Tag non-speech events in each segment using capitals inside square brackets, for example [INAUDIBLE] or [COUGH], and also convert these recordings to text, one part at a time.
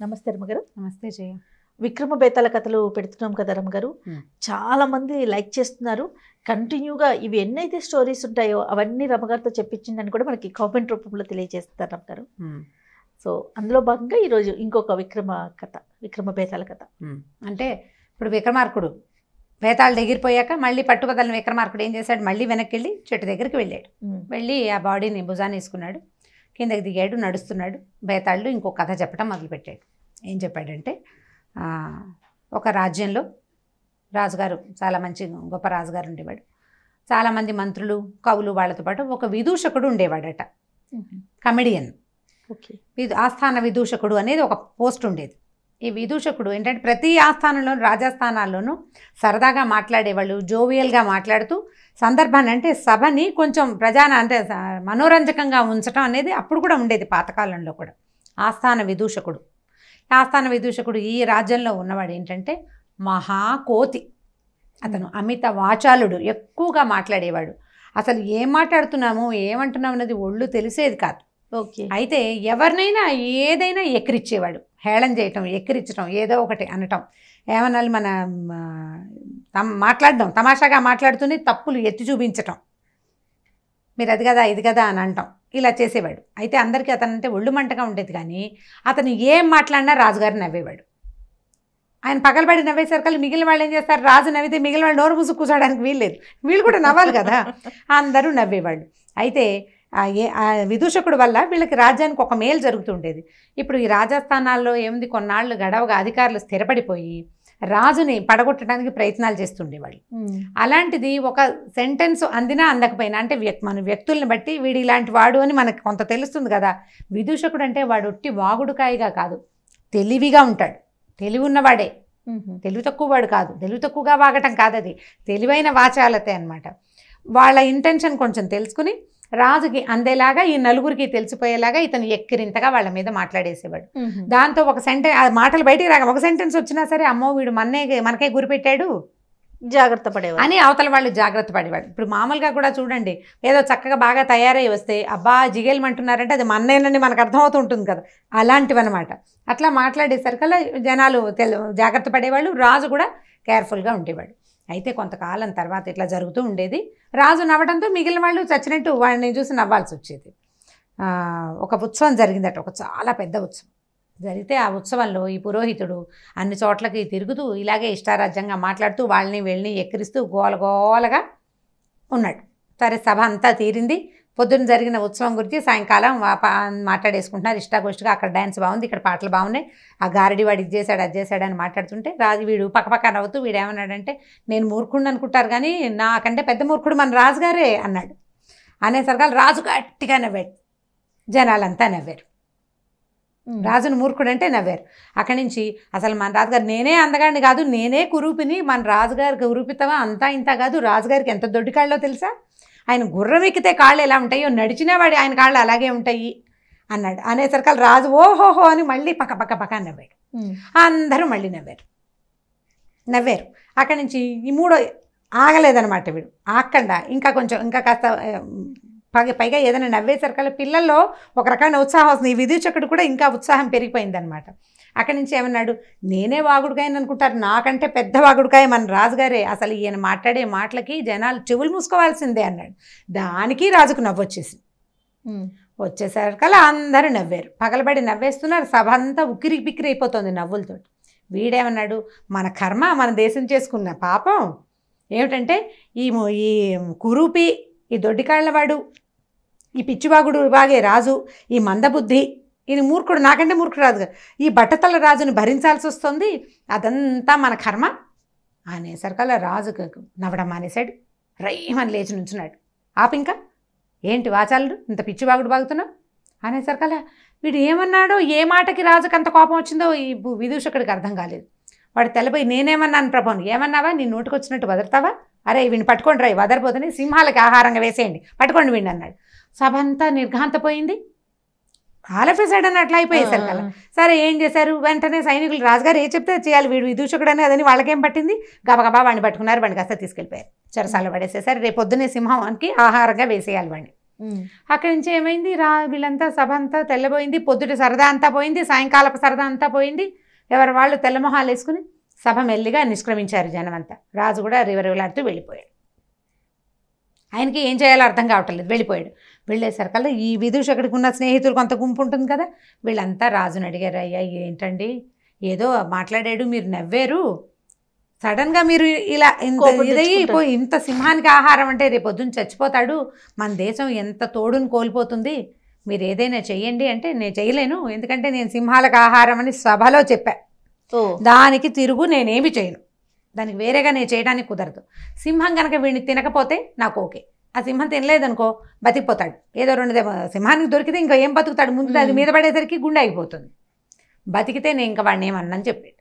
నమస్తే రమ్మగారు నమస్తే జయ. విక్రమ బేతాల కథలు పెడుతున్నాం కదా రమ్మగారు. చాలా మంది లైక్ చేస్తున్నారు. కంటిన్యూగా ఇవి ఎన్నైతే స్టోరీస్ ఉంటాయో అవన్నీ రమ్మగారితో చెప్పించిందని కూడా మనకి కామెంట్ రూపంలో తెలియజేస్తారు రమ్మగారు సో అందులో భాగంగా ఈరోజు ఇంకొక విక్రమ కథ విక్రమ బేతాల కథ అంటే ఇప్పుడు విక్రమార్కుడు వేతాళ ఎగిరిపోయాక మళ్ళీ పట్టుబదలని విక్రమార్కుడు ఏం చేశాడు? మళ్ళీ వెనక్కి వెళ్ళి చెట్టు దగ్గరికి వెళ్ళాడు. వెళ్ళి ఆ బాడీని భుజాన్ని వేసుకున్నాడు. కిందకి దిగాడు నడుస్తున్నాడు. బేతాళుడు ఇంకో కథ చెప్పడం మొదలుపెట్టాడు. ఏం చెప్పాడంటే ఒక రాజ్యంలో రాజుగారు చాలా మంచి గొప్ప రాజుగారు ఉండేవాడు. చాలామంది మంత్రులు కవులు వాళ్ళతో పాటు ఒక విదూషకుడు ఉండేవాడట. కమెడియన్. ఓకే. ఆస్థాన విదూషకుడు అనేది ఒక పోస్ట్ ఉండేది. ఈ విదూషకుడు ఏంటంటే ప్రతి ఆస్థానంలోనూ రాజస్థానాల్లోనూ సరదాగా మాట్లాడేవాళ్ళు జోవియల్గా మాట్లాడుతూ సందర్భాన్ని అంటే సభని కొంచెం ప్రజాన అంటే మనోరంజకంగా ఉంచడం అనేది అప్పుడు కూడా ఉండేది పాతకాలంలో కూడా. ఆస్థాన విదూషకుడు. ఆస్థాన విదూషకుడు ఈ రాజ్యంలో ఉన్నవాడు ఏంటంటే మహాకోతి. అతను అమిత వాచాలుడు ఎక్కువగా మాట్లాడేవాడు. అసలు ఏం మాట్లాడుతున్నాము ఏమంటున్నాము అనేది ఒళ్ళు తెలిసేది కాదు. ఓకే. అయితే ఎవరినైనా ఏదైనా ఎక్కిరిచ్చేవాడు. హేళన చేయటం ఎక్కిరించడం ఏదో ఒకటి అనటం. ఏమనాలి మన తమ్- మాట్లాడడం తమాషాగా మాట్లాడుతూనే తప్పులు ఎత్తి చూపించటం. మీరు అది కదా ఇది కదా అని అంటాం. ఇలా చేసేవాడు. అయితే అందరికీ అతనంటే ఒళ్ళు మంటగా ఉండేది కానీ అతను ఏం మాట్లాడినా రాజుగారు నవ్వేవాడు. ఆయన పగలబడి నవ్వేసరికి మిగిలిన వాళ్ళు ఏం చేస్తారు? రాజు నవ్వితే మిగిలిన వాళ్ళు నోరు మూసు కూర్చోడానికి వీల్లేదు. వీళ్ళు కూడా నవ్వాలి కదా. అందరూ నవ్వేవాళ్ళు. అయితే విదూషకుడు వల్ల వీళ్ళకి రాజ్యానికి ఒక మేలు జరుగుతుండేది. ఇప్పుడు ఈ రాజస్థానాల్లో ఏముంది? కొన్నాళ్ళు గడవగా అధికారులు స్థిరపడిపోయి రాజుని పడగొట్టడానికి ప్రయత్నాలు చేస్తుండేవాళ్ళు. అలాంటిది ఒక సెంటెన్స్ అందినా అందకపోయినా అంటే వ్యక్ మన వ్యక్తుల్ని బట్టి వీడు ఇలాంటి వాడు అని మనకు కొంత తెలుస్తుంది కదా. విదూషకుడు అంటే వాడు ఒట్టి వాగుడుకాయగా కాదు. తెలివిగా ఉంటాడు. తెలివి ఉన్నవాడే. తెలివి తక్కువ వాడు కాదు. తెలివి తక్కువగా వాగటం కాదు అది తెలివైన వాచాలతే అన్నమాట. వాళ్ళ ఇంటెన్షన్ కొంచెం తెలుసుకుని రాజుకి అందేలాగా ఈ నలుగురికి తెలిసిపోయేలాగా ఇతను ఎక్కిరింతగా వాళ్ళ మీద మాట్లాడేసేవాడు. దాంతో ఒక సెంటెన్స్ ఆ మాటలు బయటికి రాగా ఒక సెంటెన్స్ వచ్చినా సరే అమ్మో వీడు మన్నే మనకే గురిపెట్టాడు జాగ్రత్త పడేవారు అని అవతల వాళ్ళు జాగ్రత్త పడేవాడు ఇప్పుడు మామూలుగా కూడా చూడండి ఏదో చక్కగా బాగా తయారై వస్తే అబ్బా జిగేలమంటున్నారంటే అది మన్నేనని మనకు అర్థమవుతుంటుంది కదా. అలాంటివి అనమాట అట్లా మాట్లాడేసరికల్లా జనాలు తెలు జాగ్రత్త పడేవాళ్ళు. రాజు కూడా కేర్ఫుల్గా ఉండేవాడు. అయితే కొంతకాలం తర్వాత ఇట్లా జరుగుతూ ఉండేది. రాజు నవ్వడంతో మిగిలిన వాళ్ళు చచ్చినట్టు వాడిని చూసి నవ్వాల్సి వచ్చేది. ఒక ఉత్సవం జరిగిందట ఒక చాలా పెద్ద ఉత్సవం. జరిగితే ఆ ఉత్సవంలో ఈ పురోహితుడు అన్ని చోట్లకి తిరుగుతూ ఇలాగే ఇష్టారాజ్యంగా మాట్లాడుతూ వాళ్ళని వెళ్ళని ఎక్కిరిస్తూ గోల గోలగా ఉన్నాడు. సరే సభ అంతా తీరింది. పొద్దున్న జరిగిన ఉత్సవం గురించి సాయంకాలం మాట్లాడేసుకుంటున్నారు. ఇష్టాగోష్ఠిగా అక్కడ డ్యాన్స్ బాగుంది ఇక్కడ పాటలు బాగున్నాయి. ఆ గారడి వాడు ఇది చేశాడు అది చేశాడు అని మాట్లాడుతుంటే రాజు వీడు పక్కపక్క నవ్వుతూ వీడు ఏమన్నాడంటే నేను మూర్ఖుడిని అనుకుంటారు కానీ నాకంటే పెద్ద మూర్ఖుడు మన రాజుగారే అన్నాడు. అనేసరికి రాజు గట్టిగా నవ్వాడు జనాలంతా నవ్వారు. రాజును మూర్ఖుడు అంటే నవ్వారు. అక్కడి నుంచి అసలు మన రాజుగారు నేనే అందగాడిని కాదు నేనే కురూపిని మన రాజుగారి కురూపితమా అంతా ఇంత కాదు రాజుగారికి ఎంత దొడ్డి కాళ్ళో తెలుసా? ఆయన గుర్రం ఎక్కితే కాళ్ళు ఎలా ఉంటాయో నడిచినా వాడి ఆయన కాళ్ళు అలాగే ఉంటాయి అన్నాడు. అనేసరికి రాజు ఓహోహో అని మళ్ళీ పక్క పక్క పక్క నవ్వాడు. అందరూ మళ్ళీ నవ్వారు. నవ్వారు. అక్కడి నుంచి ఈ మూడో ఆగలేదనమాట వీడు. ఆగకుండా ఇంకా కొంచెం ఇంకా కాస్త పైగా ఏదైనా నవ్వేసరికల్లా పిల్లల్లో ఒక రకమైన ఉత్సాహం వస్తుంది. ఈ విదూచకుడు కూడా ఇంకా ఉత్సాహం పెరిగిపోయిందనమాట అక్కడి నుంచి ఏమన్నాడు? నేనే వాగుడుకాయని అనుకుంటారు. నాకంటే పెద్ద వాగుడుకాయ మన రాజుగారే. అసలు ఈయన మాట్లాడే మాటలకి జనాలు చెవులు మూసుకోవాల్సిందే అన్నాడు. దానికి రాజుకు నవ్వొచ్చేసింది. వచ్చేసరికల్లా అందరూ నవ్వారు. పగలబడి నవ్వేస్తున్నారు. సభ అంతా ఉక్కిరి బిక్కిరి అయిపోతుంది నవ్వులతో వీడేమన్నాడు? మన కర్మ మన దేశం చేసుకున్న పాపం. ఏమిటంటే ఈ ఈ కురూపి ఈ దొడ్డికాళ్ళవాడు ఈ పిచ్చివాగుడు బాగే రాజు ఈ మందబుద్ధి ఈయన మూర్ఖుడు నాకంటే మూర్ఖుడు రాదు ఈ బట్టతల రాజుని భరించాల్సి వస్తుంది. అదంతా మన కర్మ. అనేసరికల్లా రాజు నవ్వడం మానేశాడు. రైమని లేచి నుంచున్నాడు. ఆపింకా ఏంటి వాచాలు ఇంత పిచ్చి బాగుడు బాగుతున్నావు? అనేసరికల్లా వీడు ఏమన్నాడో ఏ మాటకి రాజుకు అంత కోపం వచ్చిందో ఈ విదూషకుడికి అర్థం కాలేదు. వాడు తెల్లపోయి నేనేమన్నాను ప్రభావం ఏమన్నావా? నీ నోటికి వచ్చినట్టు వదరుతావా అరే వీడిని పట్టుకోండి రాయి వదరపోతుంది సింహాలకి ఆహారంగా వేసేయండి. పట్టుకోండి వీడిని అన్నాడు. సభ అంతా నిర్ఘాంతపోయింది. ఆలఫీసాడు అని అట్లా అయిపోయేసరికి అలా సరే ఏం చేశారు? వెంటనే సైనికులు రాజుగారు ఏ చెప్తే చేయాలి వీడు విదూషకుడని అదని వాళ్ళకేం పట్టింది? గబగబా వాడిని పట్టుకున్నారు వాడిని కాస్త తీసుకెళ్ళిపోయారు. చెరసాల పడేసేసారు రేపు పొద్దున్నే సింహానికి ఆహారంగా వేసేయాలి వాడిని. అక్కడి నుంచి ఏమైంది? రా వీళ్ళంతా సభ అంతా తెల్లబోయింది పొద్దుట సరదా అంతా పోయింది సాయంకాలపు సరదా అంతా పోయింది. ఎవరి వాళ్ళు? తెల్లమొహాలు వేసుకుని సభ మెల్లిగా నిష్క్రమించారు జనం అంతా రాజు కూడా రివరివలాడుతూ వెళ్ళిపోయాడు. ఆయనకి ఏం చేయాలో అర్థం కావట్లేదు. వెళ్ళిపోయాడు. వెళ్ళేసరికల్లా ఈ విదూషకుడికి ఉన్న స్నేహితులు కొంత గుంపు ఉంటుంది కదా. వీళ్ళంతా రాజుని అడిగారు అయ్యా ఏంటండి? ఏదో మాట్లాడాడు మీరు నవ్వారు. సడన్గా మీరు ఇలా ఇంత ఇదయ్యి ఇంత సింహానికి ఆహారం అంటే రేపు పొద్దున్న చచ్చిపోతాడు. మన దేశం ఎంత తోడుని కోల్పోతుంది. మీరు ఏదైనా చెయ్యండి అంటే నేను చేయలేను ఎందుకంటే నేను సింహాలకు ఆహారం అని సభలో చెప్పా. దానికి తిరుగు నేనేమి చేయను. దానికి వేరేగా నేను చేయడానికి కుదరదు. సింహం కనుక వీడిని తినకపోతే నాకు ఓకే. ఆ సింహం తినలేదనుకో బతికిపోతాడు. ఏదో రెండు సింహానికి దొరికితే ఇంకా ఏం బతుకుతాడు? ముందు అది. మీద పడేసరికి గుండె అయిపోతుంది. బతికితే నేను ఇంకా వాడిని ఏమన్నాను చెప్పాడు.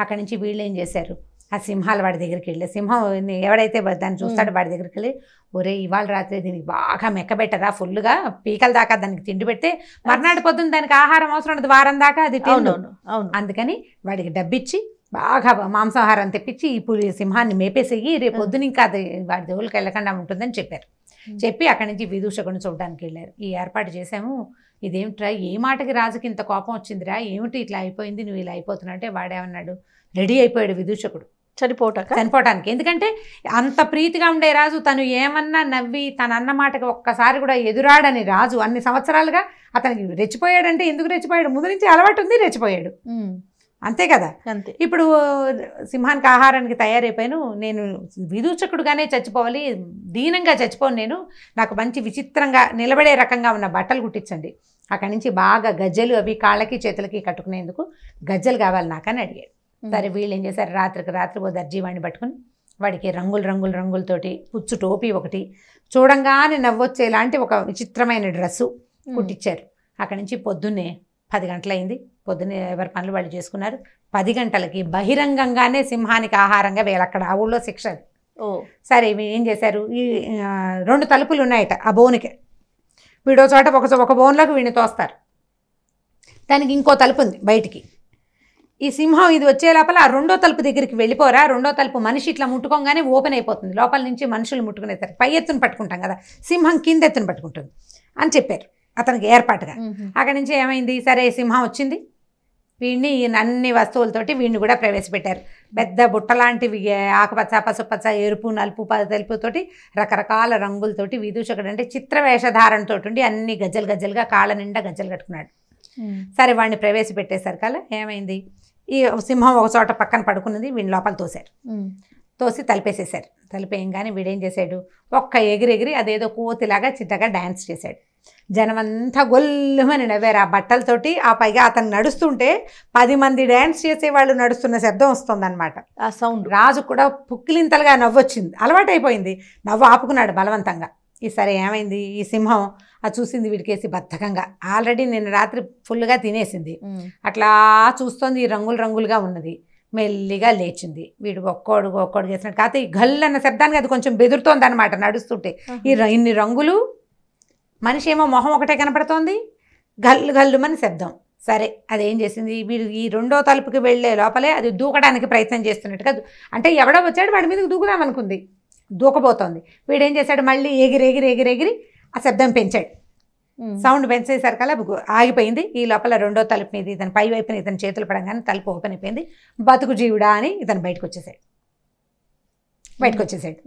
అక్కడి నుంచి వీళ్ళు ఏం చేశారు? ఆ సింహాలు వాడి దగ్గరికి వెళ్ళి సింహం ఎవడైతే దాన్ని చూస్తాడో వాడి దగ్గరికి వెళ్ళి ఒరే ఇవాళ రాత్రి దీనికి బాగా మెక్కబెట్టరా ఫుల్గా పీకల దాకా దానికి తిండి పెడితే మర్నాడు పొద్దున్న దానికి ఆహారం అవసరం ఉండదు. వారం దాకా అది అవును. అందుకని వాడికి డబ్బిచ్చి బాగా మాంసాహారం తెప్పించి ఈ సింహాన్ని మేపేసేయి రేపు పొద్దున ఇంకా అది వాడి దేవుళ్ళకి వెళ్ళకుండా ఉంటుందని చెప్పారు. చెప్పి అక్కడి నుంచి విదూషకుని చూడడానికి వెళ్ళారు. ఈ ఏర్పాటు చేసాము ఇదేమిట్రా ఏ మాటకి రాజుకి ఇంత కోపం వచ్చిందిరా? ఏమిటి ఇట్లా అయిపోయింది? నువ్వు ఇలా అయిపోతున్నావు అంటే వాడేమన్నాడు రెడీ అయిపోయాడు విదూషకుడు. చనిపోవటాక చనిపోవటానికి. ఎందుకంటే అంత ప్రీతిగా ఉండే రాజు తను ఏమన్నా నవ్వి తన అన్న మాటకి ఒక్కసారి కూడా ఎదురాడని రాజు అన్ని సంవత్సరాలుగా అతనికి రెచ్చిపోయాడంటే ఎందుకు రెచ్చిపోయాడు? ముందు నుంచి అలవాటు ఉంది రెచ్చిపోయాడు. అంతే కదా? ఇప్పుడు సింహానికి ఆహారానికి తయారైపోయాను. నేను విదూచకుడుగానే చచ్చిపోవాలి దీనంగా చచ్చిపోను నేను. నాకు మంచి విచిత్రంగా నిలబడే రకంగా ఉన్న బట్టలు కుట్టించండి. అక్కడి నుంచి బాగా గజ్జెలు అవి కాళ్ళకి చేతులకి కట్టుకునేందుకు గజ్జెలు కావాలి నాకని అడిగాడు. సరే వీళ్ళు ఏం చేశారు? రాత్రికి రాత్రి ఓ దర్జీవాణ్ణి పట్టుకుని వాడికి రంగులు రంగులు రంగులతోటి పుచ్చు టోపీ ఒకటి చూడంగానే నవ్వొచ్చేలాంటి ఒక విచిత్రమైన డ్రెస్సు. కుట్టించారు అక్కడి నుంచి పొద్దున్నే పది గంటలైంది పొద్దున్నే ఎవరి పనులు వాళ్ళు చేసుకున్నారు. పది గంటలకి బహిరంగంగానే సింహానికి ఆహారంగా వీళ్ళు అక్కడ ఆ ఊళ్ళో శిక్ష సరే ఏం చేశారు? ఈ రెండు తలుపులు ఉన్నాయట ఆ బోన్కి. వీడో చోట ఒక ఒక బోన్లోకి వీడిని తోస్తారు. దానికి ఇంకో తలుపు ఉంది బయటికి. ఈ సింహం ఇది వచ్చే లోపల ఆ రెండో తలుపు దగ్గరికి వెళ్ళిపోరా రెండో తలుపు మనిషి ఇట్లా ముట్టుకోగానే ఓపెన్ అయిపోతుంది. లోపల నుంచి మనుషులు ముట్టుకునేసరికి పై ఎత్తున పట్టుకుంటాం కదా సింహం కింద ఎత్తున పట్టుకుంటుంది అని చెప్పారు అతనికి ఏర్పాటుగా. అక్కడి నుంచి ఏమైంది? సరే సింహం వచ్చింది. వీడిని ఈయన అన్ని వస్తువులతోటి వీడిని కూడా ప్రవేశపెట్టారు. పెద్ద బుట్టలాంటివి ఆకుపచ్చ పసుపచ్చ ఎరుపు నలుపు తెలుపుతోటి రకరకాల రంగులతోటి విదూషకుడు అంటే చిత్ర వేషధారణతో ఉండి అన్ని గజ్జలు గజ్జలుగా కాళ్ళ నిండా గజ్జలు కట్టుకున్నాడు. సరే వాడిని ప్రవేశపెట్టేసరికల్లా ఏమైంది? ఈ సింహం ఒక చోట పక్కన పడుకున్నది వీడిని లోపల తోశారు. తోసి తలిపేసేశారు. తలిపేయంగానే వీడేం చేశాడు? ఒక్క ఎగిరెగిరి అదేదో కోతిలాగా చిట్టగా డ్యాన్స్ చేశాడు. జనమంతా గొల్లుమని నవ్వారు ఆ బట్టలతోటి. ఆ పైగా అతను నడుస్తుంటే పది మంది డ్యాన్స్ చేసేవాళ్ళు నడుస్తున్న శబ్దం వస్తుందన్నమాట. ఆ సౌండ్. రాజు కూడా పుక్కిలింతలుగా నవ్వొచ్చింది. అలవాటైపోయింది నవ్వు ఆపుకున్నాడు బలవంతంగా. ఈ సరే ఏమైంది? ఈ సింహం అది చూసింది వీడికేసి బద్ధకంగా. ఆల్రెడీ నిన్న రాత్రి ఫుల్గా తినేసింది. అట్లా చూస్తోంది ఈ రంగులు రంగులుగా ఉన్నది. మెల్లిగా లేచింది. వీడు ఒక్కోడు ఒక్కోడు చేసినట్టు కాకపోతే ఈ గల్ అన్న శబ్దానికి అది కొంచెం బెదురుతోంది అనమాట నడుస్తుంటే. ఈ ఇన్ని రంగులు మనిషి ఏమో మొహం ఒకటే కనపడుతోంది. గల్లు గల్లుమని శబ్దం. సరే అదేం చేసింది? వీడు ఈ రెండో తలుపుకి వెళ్ళే లోపలే అది దూకడానికి ప్రయత్నం చేస్తున్నట్టుగా అంటే ఎవడో వచ్చాడు వాడి మీదకి దూకుదాం అనుకుంది. దూకబోతోంది వీడేం చేశాడు? మళ్ళీ ఎగిరి ఎగిరి ఎగిరి ఎగిరి ఆ శబ్దం పెంచాడు. సౌండ్ పెంచేసరికల్లా ఆగిపోయింది. ఈ లోపల రెండో తలుపు మీద ఇతను పై వైపున ఇతని చేతులు పడంగానే తలుపు ఓపెన్ అయిపోయింది. బతుకు జీవుడా అని ఇతను బయటకు వచ్చేసాడు. బయటకు వచ్చేసాడు.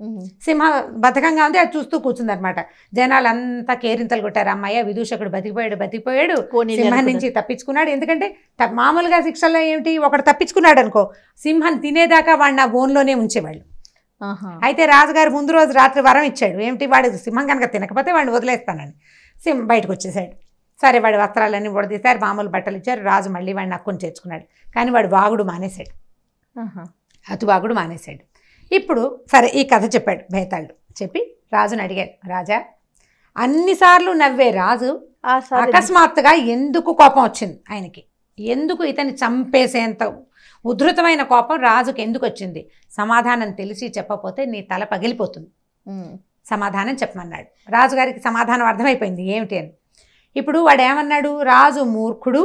సింహ బతకంగా ఉంది అది చూస్తూ కూర్చుందనమాట జనాలు అంతా కేరింతలు కొట్టారు అమ్మయ్య విదూషకుడు బతికిపోయాడు బతికిపోయాడు. సింహం. నుంచి తప్పించుకున్నాడు. ఎందుకంటే మామూలుగా శిక్షల్లో ఏమిటి ఒకడు తప్పించుకున్నాడు అనుకో సింహం తినేదాకా వాడిని ఆ బోన్లోనే ఉంచేవాళ్ళు. అయితే రాజుగారు ముందు రోజు రాత్రి వరం ఇచ్చాడు. ఏమిటి వాడు సింహం కనుక తినకపోతే వాడిని వదిలేస్తానని. సింహం బయటకు వచ్చేసాడు సరే వాడి వస్త్రాలన్నీ ఉడదీశారు మామూలు బట్టలు ఇచ్చారు రాజు మళ్ళీ వాడిని అక్కుని చేర్చుకున్నాడు. కానీ వాడు వాగుడు మానేశాడు. అతువాగుడు మానేశాడు. ఇప్పుడు సరే ఈ కథ చెప్పాడు బేతాళుడు చెప్పి రాజుని అడిగాడు రాజా అన్నిసార్లు నవ్వే రాజు అకస్మాత్తుగా ఎందుకు కోపం వచ్చింది ఆయనకి? ఎందుకు ఇతన్ని చంపేసేంత ఉధృతమైన కోపం రాజుకి ఎందుకు వచ్చింది? సమాధానం తెలిసి చెప్పకపోతే నీ తల పగిలిపోతుంది. సమాధానం చెప్పమన్నాడు. రాజుగారికి సమాధానం అర్థమైపోయింది. ఏమిటి అని. ఇప్పుడు వాడు ఏమన్నాడు రాజు మూర్ఖుడు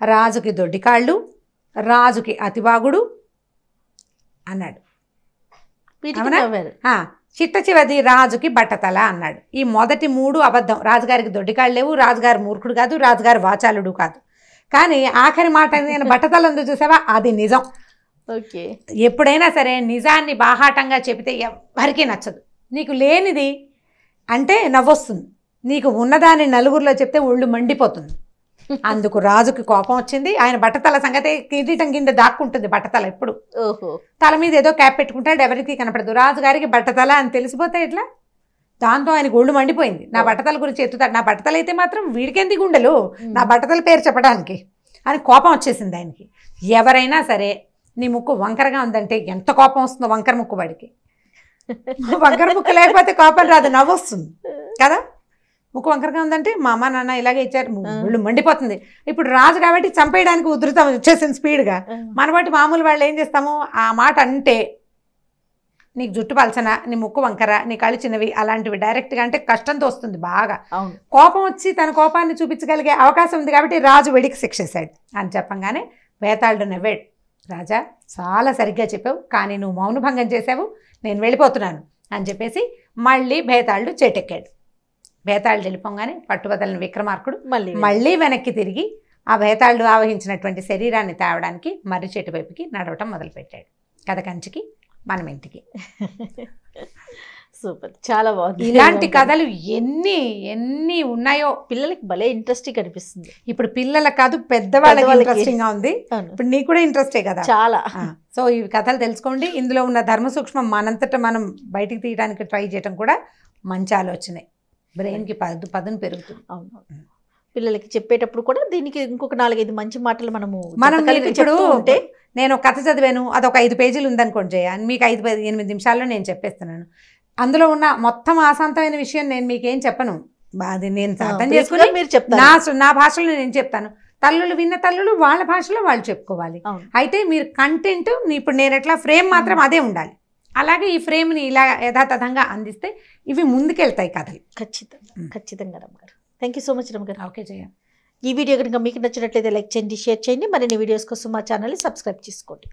రాజుకి దొడ్డికాళ్ళు రాజుకి అతిబాగుడు అన్నాడు వీటికి అవునా? నవ్వారు ఆ, చిట్ట చివరి రాజుకి బట్టతల అన్నాడు. ఈ మొదటి మూడు అబద్ధం. రాజుగారికి దొడ్డికాళ్ళు లేవు రాజుగారు మూర్ఖుడు కాదు రాజుగారు వాచాలుడు కాదు. కానీ ఆఖరి మాట నేను బట్టతల ఉంది చూసావా? అది నిజం. ఓకే. ఎప్పుడైనా సరే నిజాన్ని బాహాటంగా చెబితే ఎవ్వరికీ నచ్చదు. నీకు లేనిది అంటే నవ్వొస్తుంది. నీకు ఉన్నదాన్ని నలుగురిలో చెప్తే ఒళ్ళు మండిపోతుంది. [LAUGHS] అందుకు రాజుకి కోపం వచ్చింది. ఆయన బట్టతల సంగతి కిరీటం కింద దాక్కుంటుంది బట్టతల ఎప్పుడు. ఓహో. తల మీద ఏదో క్యాప్ పెట్టుకుంటాడు ఎవరికి కనపడదు. రాజుగారికి బట్టతల అని తెలిసిపోతే ఎట్లా? దాంతో ఆయనకు ఒళ్ళు మండిపోయింది. నా బట్టతల గురించి ఎత్తుతాడు నా బట్టతల అయితే మాత్రం వీడికెందుకు గుండెలు? నా బట్టతల పేరు చెప్పడానికి. అని కోపం వచ్చేసింది ఆయనకి. ఎవరైనా సరే నీ ముక్కు వంకరగా ఉందంటే ఎంత కోపం వస్తుందో వంకర ముక్కు వాడికి. [LAUGHS] వంకర ముక్కు లేకపోతే కోపం రాదు నవ్వు వస్తుంది కదా? ముక్కు వంకరగా ఉందంటే మా అమ్మ నాన్న ఇలాగే ఇచ్చారు. ఒళ్ళు మండిపోతుంది. ఇప్పుడు రాజు కాబట్టి చంపేయడానికి ఉధృతం వచ్చేసింది స్పీడ్గా మన బట్టి మామూలు వాళ్ళు ఏం చేస్తాము ఆ మాట అంటే నీకు జుట్టు పలచన నీ ముక్కు వంకర నీ కళ్ళు చిన్నవి అలాంటివి డైరెక్ట్గా అంటే కష్టంతో వస్తుంది బాగా. కోపం వచ్చి తన కోపాన్ని చూపించగలిగే అవకాశం ఉంది కాబట్టి రాజు వెడికి శిక్షేశాడు అని చెప్పంగానే వేతాళుడు నవ్వాడు. రాజా చాలా సరిగ్గా చెప్పావు కానీ నువ్వు మౌనభంగం చేసావు నేను వెళ్ళిపోతున్నాను అని చెప్పేసి మళ్ళీ భేతాళుడు చేటెక్కాడు. భేతాళుడు వెళ్ళిపోగానే పట్టుబదలని విక్రమార్కుడు మళ్ళీ మళ్ళీ వెనక్కి తిరిగి ఆ భేతాళుడు ఆవహించినటువంటి శరీరాన్ని తేవడానికి మర్రి చెట్టు వైపుకి నడవటం మొదలుపెట్టాడు. కథ కంచికి మనం ఇంటికి. సూపర్. చాలా బాగుంది. ఇలాంటి [LAUGHS] కథలు ఎన్ని ఎన్ని ఉన్నాయో పిల్లలకి భలే ఇంట్రెస్టింగ్ అనిపిస్తుంది. ఇప్పుడు పిల్లల కాదు పెద్దవాళ్ళకి. ఇంట్రెస్టింగ్గా ఉంది. ఇప్పుడు నీకు కూడా ఇంట్రెస్టే కదా? చాలా. సో ఈ కథలు తెలుసుకోండి. ఇందులో ఉన్న ధర్మ సూక్ష్మం మనంతట మనం బయటికి తీయడానికి ట్రై చేయడం కూడా మంచి ఆలోచనే. బ్రెయిన్కి పదు పదును పెరుగుతుంది. అవును పిల్లలకి చెప్పేటప్పుడు కూడా దీనికి ఇంకొక నాలుగైదు మంచి మాటలు మనము మనం ఇప్పుడు ఉంటే నేను ఒక కథ చదివాను అది ఒక ఐదు పేజీలు ఉందనుకోండి జయ మీకు ఐదు పది ఎనిమిది నిమిషాల్లో నేను చెప్పేస్తున్నాను. అందులో ఉన్న మొత్తం ఆశాంతమైన విషయం నేను మీకేం చెప్పను. అది నేను అర్థం చేసుకుని మీరు చెప్తారు. నా నా భాషలో నేను చెప్తాను. తల్లులు విన్న తల్లులు వాళ్ళ భాషలో వాళ్ళు చెప్పుకోవాలి. అయితే మీరు కంటెంట్ ఇప్పుడు నేను ఎట్లా ఫ్రేమ్ మాత్రం అదే ఉండాలి. అలాగే ఈ ఫ్రేమ్ని ఇలా యథాతథంగా అందిస్తే ఇవి ముందుకెళ్తాయి కథలు. ఖచ్చితంగా. ఖచ్చితంగా రమ్మగారు. థ్యాంక్ యూ సో మచ్ రమ్మగారు. ఓకే జయ. ఈ వీడియో కనుక మీకు నచ్చినట్లయితే లైక్ చేయండి షేర్ చేయండి. మరిన్ని వీడియోస్ కోసం మా ఛానల్ని సబ్స్క్రైబ్ చేసుకోండి.